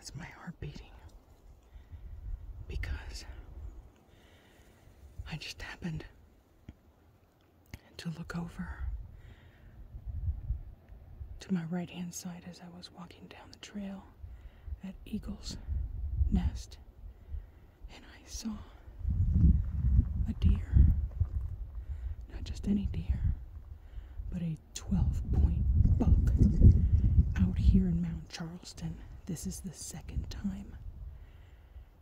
That's my heart beating. Because I just happened to look over to my right hand side as I was walking down the trail at Eagle's Nest, and I saw a deer. Not just any deer, but a 12 point buck out here in Mount Charleston. This is the second time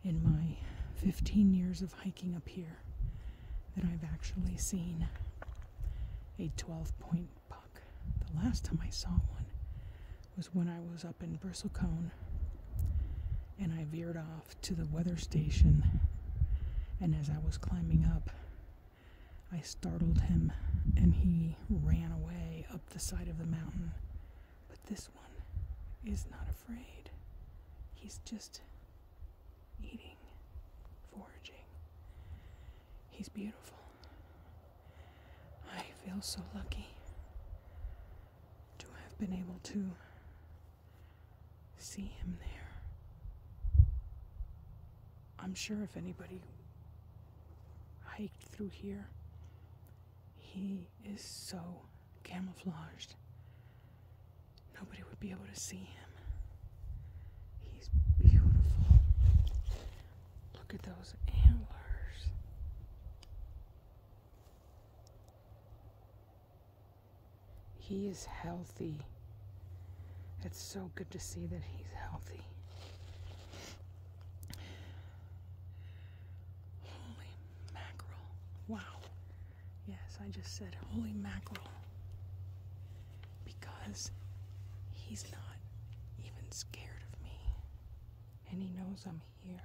in my 15 years of hiking up here that I've actually seen a 12 point buck. The last time I saw one was when I was up in Bristlecone and I veered off to the weather station. And as I was climbing up, I startled him and he ran away up the side of the mountain. But this one is not afraid. He's just eating, foraging. He's beautiful. I feel so lucky to have been able to see him there. I'm sure if anybody hiked through here, he is so camouflaged, nobody would be able to see him. He's beautiful. Look at those antlers. He is healthy. It's so good to see that he's healthy. Holy mackerel. Wow. Yes, I just said holy mackerel. Because he's not even scared of me. And he knows I'm here.